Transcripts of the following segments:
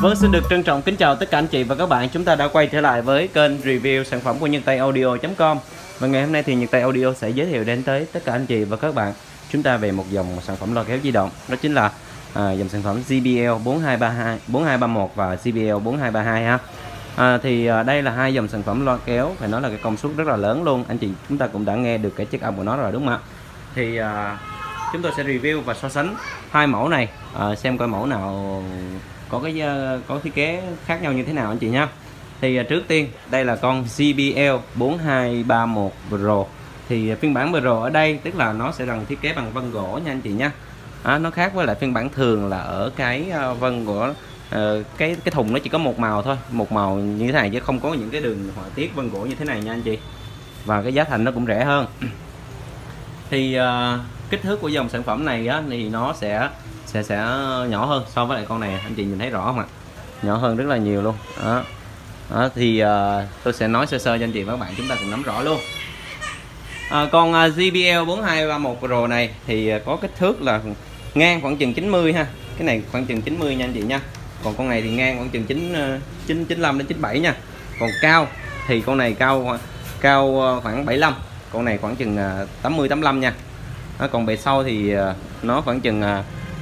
Vâng, xin được trân trọng kính chào tất cả anh chị và các bạn. Chúng ta đã quay trở lại với kênh review sản phẩm của Nhật Tây Audio.com Và ngày hôm nay thì Nhật Tây Audio sẽ giới thiệu đến tới tất cả anh chị và các bạn chúng ta về một dòng sản phẩm loa kéo di động. Đó chính là à, dòng sản phẩm JBL 4232, 4231 và JBL 4232 ha. À, thì à, đây là hai dòng sản phẩm loa kéo phải nói là cái công suất rất là lớn luôn. Anh chị chúng ta cũng đã nghe được cái chất âm của nó rồi đúng không ạ? Thì à, chúng tôi sẽ review và so sánh hai mẫu này à, xem coi mẫu nào có cái ờ, có thiết kế khác nhau như thế nào anh chị nha thì ờ, trước tiên đây là con JBL 4231 Pro. Thì ờ, phiên bản Pro ở đây tức là nó sẽ rằng thiết kế bằng vân gỗ nha anh chị nha à, nó khác với lại phiên bản thường là ở cái vân của uh, cái cái thùng nó chỉ có một màu thôi một màu như thế này chứ không có những cái đường họa tiết vân gỗ như thế này nha anh chị. Và cái giá thành nó cũng rẻ hơn. Thì uh, kích thước của dòng sản phẩm này á, thì nó sẽ sẽ sẽ nhỏ hơn so với lại con này. Anh chị nhìn thấy rõ không ạ? Nhỏ hơn rất là nhiều luôn. Đó, đó thì uh, tôi sẽ nói sơ sơ cho anh chị và các bạn chúng ta cùng nắm rõ luôn. À, con uh, JBL 4231 Pro này thì uh, có kích thước là ngang khoảng chừng 90 ha. Cái này khoảng chừng 90 nha anh chị nha. Còn con này thì ngang khoảng chừng 9 9 95 đến 97 nha. Còn cao thì con này cao cao ờ, khoảng 75 con này khoảng chừng ờ, 80 85 nha. Đó, còn bề sau thì nó khoảng chừng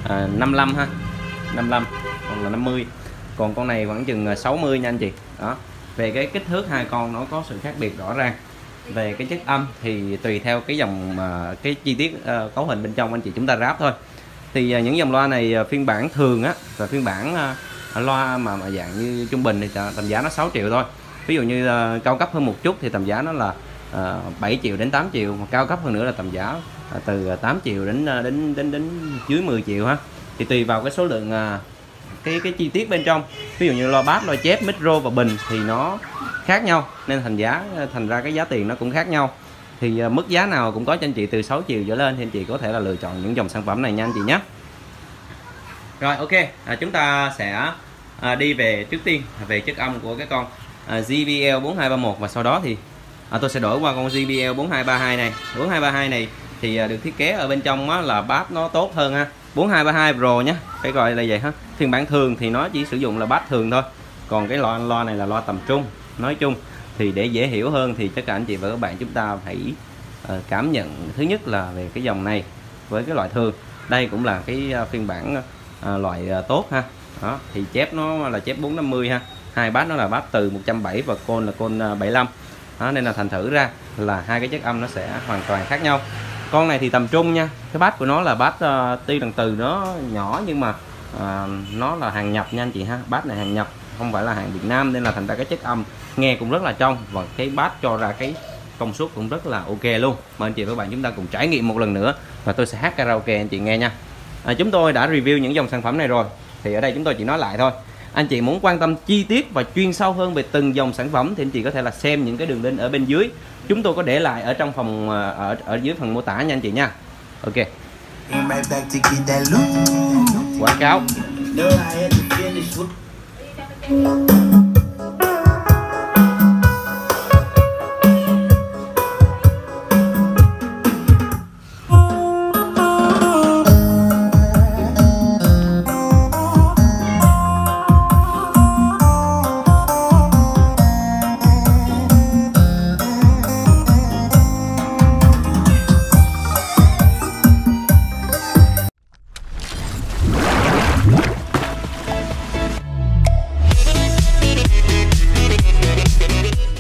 à, 55 ha. 55 còn là 50 còn con này khoảng chừng à, 60 nha anh chị. Đó. Về cái kích thước hai con nó có sự khác biệt rõ ràng. Về cái chất âm thì tùy theo cái dòng mà cái chi tiết uh, cấu hình bên trong anh chị chúng ta ráp thôi. Thì uh, những dòng loa này uh, phiên bản thường á và phiên bản uh, loa mà, mà dạng như trung bình thì tầm giá nó 6 triệu thôi. Ví dụ như uh, cao cấp hơn một chút thì tầm giá nó là Ờ, uh, 7 triệu đến 8 triệu mà cao cấp hơn nữa là tầm giá à, từ à, 8 triệu đến à, đến đến đến dưới 10 triệu ha. Thì tùy vào cái số lượng cái cái chi tiết bên trong. Ví dụ như loa bass loa chép micro và bình thì nó khác nhau nên thành giá thành ra cái giá tiền nó cũng khác nhau. Thì mức giá nào cũng có cho anh chị từ 6 triệu trở lên thì anh chị có thể là lựa chọn những dòng sản phẩm này nha anh chị nhé. Rồi ok. À, chúng ta sẽ à, đi về trước tiên về chất âm của cái con à, GBL 4231 và sau đó thì à, tôi sẽ đổi qua con JBL 4232 này. 4232 này thì à, được thiết kế ở bên trong á, là bát nó tốt hơn ha. 4232 Pro nhé phải gọi là vậy ha. Phiên bản thường thì nó chỉ sử dụng là bát thường thôi. Còn cái loa loa này là loa tầm trung. Nói chung thì để dễ hiểu hơn thì tất cả anh chị và các bạn chúng ta hãy ờ, cảm nhận thứ nhất là về cái dòng này với cái loại thường. Đây cũng là cái à, phiên bản à, loại tốt ha. Đó thì chép nó là chép 450 ha. Hai bát nó là bát từ 170 và côn là côn 75 đó, nên là thành thử ra là hai cái chất âm nó sẽ hoàn toàn khác nhau. Con này thì tầm trung nha. Cái bát của nó là bát uh, tuy lần từ nó nhỏ nhưng mà uh, nó là hàng nhập nha anh chị ha. Bát này hàng nhập không phải là hàng Việt Nam nên là thành ra cái chất âm nghe cũng rất là trong và cái bát cho ra cái công suất cũng rất là ok luôn. Mời anh chị và các bạn chúng ta cùng trải nghiệm một lần nữa và tôi sẽ hát karaoke anh chị nghe nha. À, chúng tôi đã review những dòng sản phẩm này rồi thì ở đây chúng tôi chỉ nói lại thôi anh chị muốn quan tâm chi tiết và chuyên sâu hơn về từng dòng sản phẩm thì anh chị có thể là xem những cái đường link ở bên dưới. Chúng tôi có để lại ở trong phòng à, ở ở dưới phần mô tả nha anh chị nha. Ok. Quảng cáo